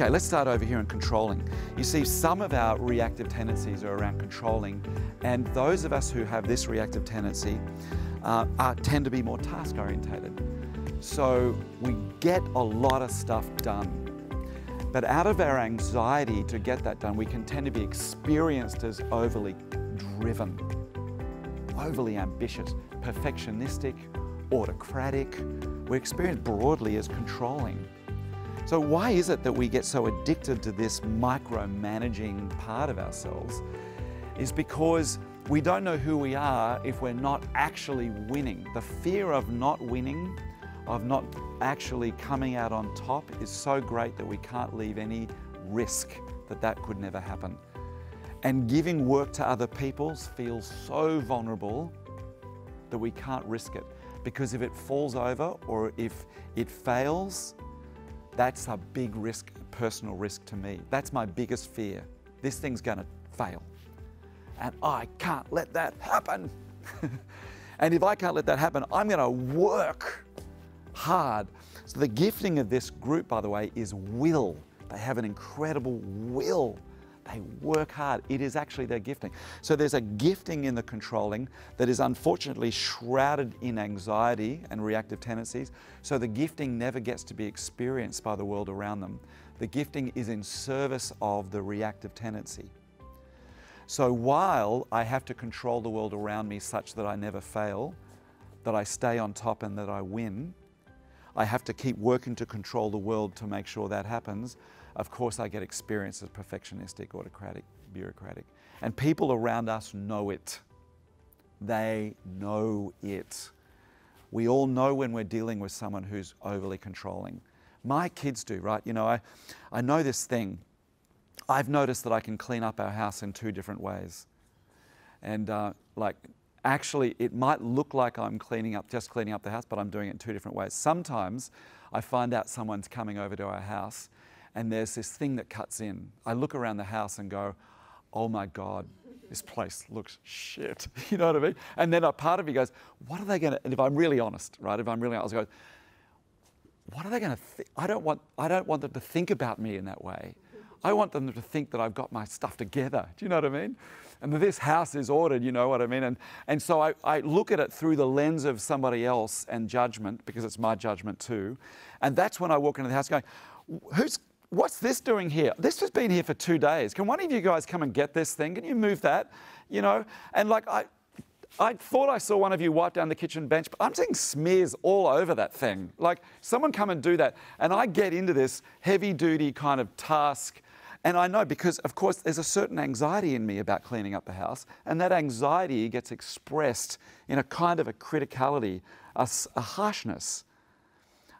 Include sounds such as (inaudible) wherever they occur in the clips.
Okay, let's start over here in controlling. You see, some of our reactive tendencies are around controlling, and those of us who have this reactive tendency uh, are, tend to be more task orientated. So we get a lot of stuff done. But out of our anxiety to get that done, we can tend to be experienced as overly driven, overly ambitious, perfectionistic, autocratic. We're experienced broadly as controlling. So, why is it that we get so addicted to this micromanaging part of ourselves? Is because we don't know who we are if we're not actually winning. The fear of not winning, of not actually coming out on top, is so great that we can't leave any risk that that could never happen. And giving work to other people feels so vulnerable that we can't risk it. Because if it falls over or if it fails, that's a big risk, personal risk to me. That's my biggest fear. This thing's going to fail. And I can't let that happen. (laughs) and if I can't let that happen, I'm going to work hard. So, the gifting of this group, by the way, is will. They have an incredible will they work hard. It is actually their gifting. So there's a gifting in the controlling that is unfortunately shrouded in anxiety and reactive tendencies. So the gifting never gets to be experienced by the world around them. The gifting is in service of the reactive tendency. So while I have to control the world around me such that I never fail, that I stay on top and that I win, I have to keep working to control the world to make sure that happens. Of course, I get experience as perfectionistic, autocratic, bureaucratic. And people around us know it. They know it. We all know when we're dealing with someone who's overly controlling. My kids do, right? You know, I, I know this thing. I've noticed that I can clean up our house in two different ways. And uh, like, actually, it might look like I'm cleaning up, just cleaning up the house, but I'm doing it in two different ways. Sometimes I find out someone's coming over to our house and there's this thing that cuts in. I look around the house and go, oh my God, this place looks shit. (laughs) You know what I mean? And then a part of me goes, what are they going to, and if I'm really honest, right, if I'm really honest, I go, what are they going to think? I don't want, I don't want them to think about me in that way. I want them to think that I've got my stuff together. Do you know what I mean? And this house is ordered, you know what I mean? And, and so I, I look at it through the lens of somebody else and judgment, because it's my judgment too. And that's when I walk into the house going, who's what's this doing here? This has been here for two days. Can one of you guys come and get this thing? Can you move that? You know, and like I, I thought I saw one of you wipe down the kitchen bench, but I'm seeing smears all over that thing. Like someone come and do that. And I get into this heavy duty kind of task. And I know because, of course, there's a certain anxiety in me about cleaning up the house. And that anxiety gets expressed in a kind of a criticality, a, a harshness.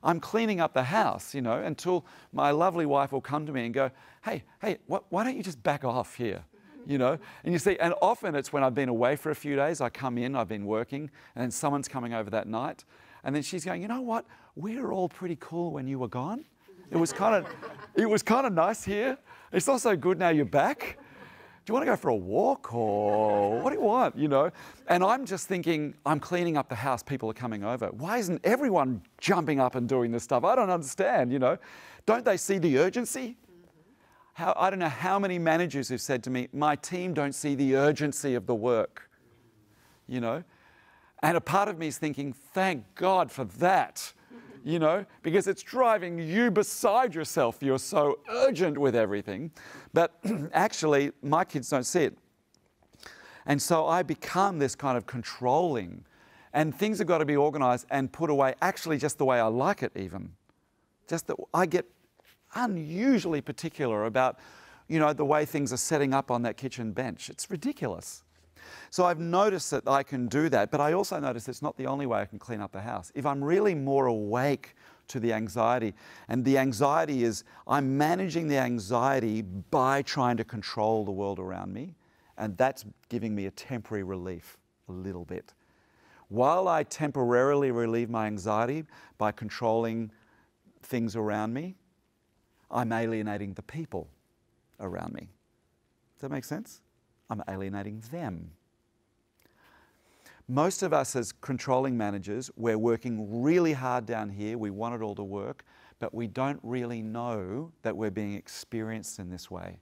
I'm cleaning up the house, you know, until my lovely wife will come to me and go, hey, hey, what, why don't you just back off here? You know, and you see, and often it's when I've been away for a few days, I come in, I've been working, and then someone's coming over that night, and then she's going, you know what? We were all pretty cool when you were gone. It was kind of, it was kind of nice here. It's not so good now you're back do you want to go for a walk or what do you want? You know? And I'm just thinking, I'm cleaning up the house, people are coming over. Why isn't everyone jumping up and doing this stuff? I don't understand, you know? Don't they see the urgency? How, I don't know how many managers have said to me, my team don't see the urgency of the work, you know? And a part of me is thinking, thank God for that you know, because it's driving you beside yourself. You're so urgent with everything. But (clears throat) actually, my kids don't see it. And so I become this kind of controlling, and things have got to be organized and put away actually just the way I like it, even. Just that I get unusually particular about, you know, the way things are setting up on that kitchen bench. It's ridiculous. So I've noticed that I can do that, but I also notice it's not the only way I can clean up the house. If I'm really more awake to the anxiety, and the anxiety is I'm managing the anxiety by trying to control the world around me, and that's giving me a temporary relief, a little bit. While I temporarily relieve my anxiety by controlling things around me, I'm alienating the people around me. Does that make sense? I'm alienating them. Most of us, as controlling managers, we're working really hard down here. We want it all to work. but we don't really know that we're being experienced in this way.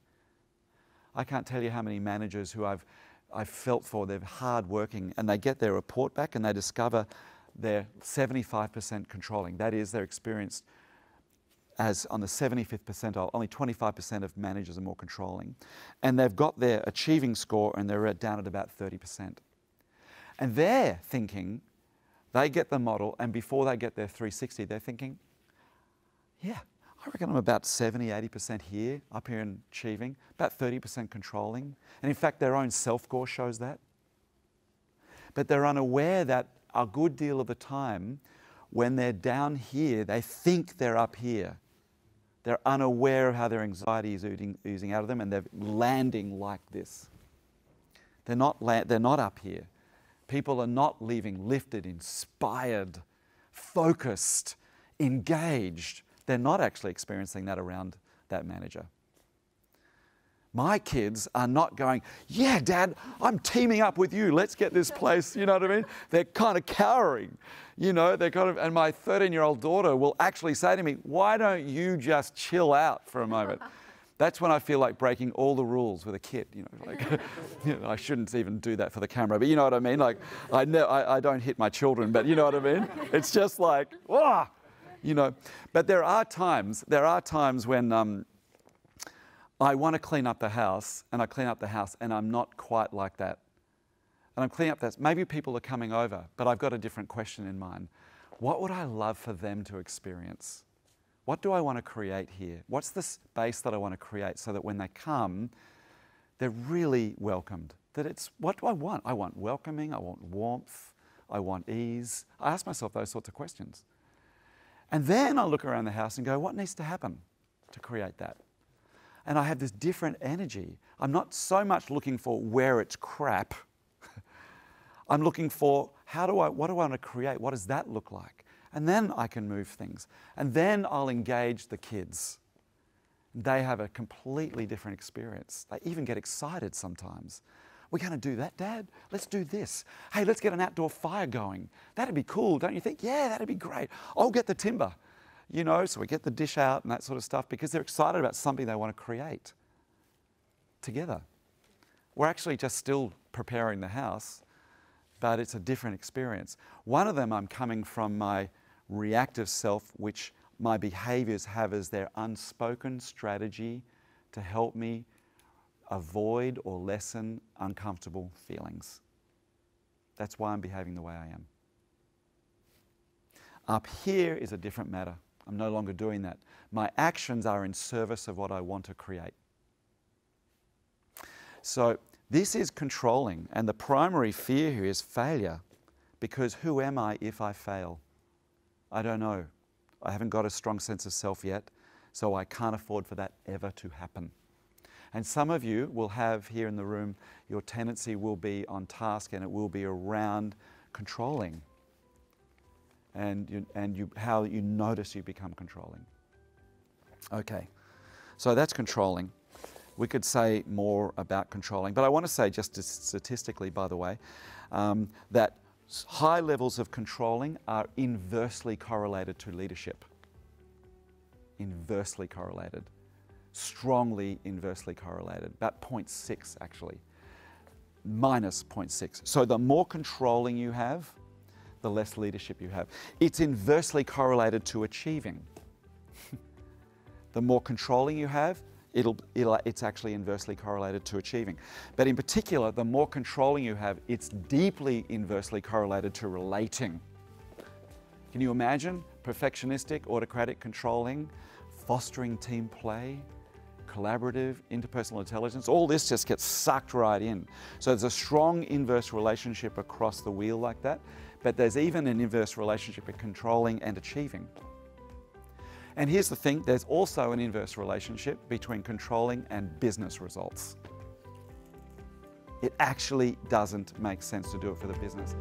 I can't tell you how many managers who I've, I've felt for, they're hardworking, and they get their report back and they discover they're 75% controlling. That is, they're experienced as on the 75th percentile, only 25% of managers are more controlling. And they've got their achieving score and they're down at about 30%. And they're thinking, they get the model, and before they get their 360, they're thinking, yeah, I reckon I'm about 70, 80% here, up here in achieving, about 30% controlling. And in fact, their own self score shows that. But they're unaware that a good deal of the time, when they're down here, they think they're up here. They're unaware of how their anxiety is oozing, out of them and they're landing like this. They're not, la- they're not up here. People are not leaving lifted, inspired, focused, engaged. They're not actually experiencing that around that manager. My kids are not going, Yeah, dad, I'm teaming up with you. Let's get this place. You know what I mean? They're kind of cowering. You know, they're kind of, and my 13 year old daughter will actually say to me, Why don't you just chill out for a moment? That's when I feel like breaking all the rules with a kid. You know, like (laughs) you know, I shouldn't even do that for the camera, but you know what I mean. Like I, ne- I, I don't hit my children, but you know what I mean. It's just like, you know. But there are times, there are times when um, I want to clean up the house, and I clean up the house, and I'm not quite like that. And I'm cleaning up that. Maybe people are coming over, but I've got a different question in mind. What would I love for them to experience? What do I want to create here? What's the space that I want to create so that when they come, they're really welcomed? That it's what do I want? I want welcoming, I want warmth, I want ease. I ask myself those sorts of questions. And then I look around the house and go, what needs to happen to create that? And I have this different energy. I'm not so much looking for where it's crap. (laughs) I'm looking for how do I, what do I want to create? What does that look like? And then I can move things. And then I'll engage the kids. They have a completely different experience. They even get excited sometimes. We're going to do that, Dad? Let's do this. Hey, let's get an outdoor fire going. That'd be cool, don't you think? Yeah, that'd be great. I'll get the timber you know, so we get the dish out and that sort of stuff because they're excited about something they want to create together. We're actually just still preparing the house, but it's a different experience. One of them, I'm coming from my reactive self, which my behaviors have as their unspoken strategy to help me avoid or lessen uncomfortable feelings. That's why I'm behaving the way I am. Up here is a different matter. I'm no longer doing that. My actions are in service of what I want to create. So, this is controlling, and the primary fear here is failure because who am I if I fail? I don't know. I haven't got a strong sense of self yet, so I can't afford for that ever to happen. And some of you will have here in the room, your tendency will be on task and it will be around controlling and, you, and you, how you notice you become controlling. Okay, so that's controlling. We could say more about controlling, but I want to say, just statistically, by the way, um, that high levels of controlling are inversely correlated to leadership. Inversely correlated. Strongly inversely correlated. About 0.6 actually. Minus 0.6. So the more controlling you have, the less leadership you have. It's inversely correlated to achieving. (laughs) the more controlling you have, it'll, it'll, it's actually inversely correlated to achieving. But in particular, the more controlling you have, it's deeply inversely correlated to relating. Can you imagine perfectionistic, autocratic, controlling, fostering team play, collaborative, interpersonal intelligence? All this just gets sucked right in. So there's a strong inverse relationship across the wheel like that. But there's even an inverse relationship in controlling and achieving. And here's the thing there's also an inverse relationship between controlling and business results. It actually doesn't make sense to do it for the business.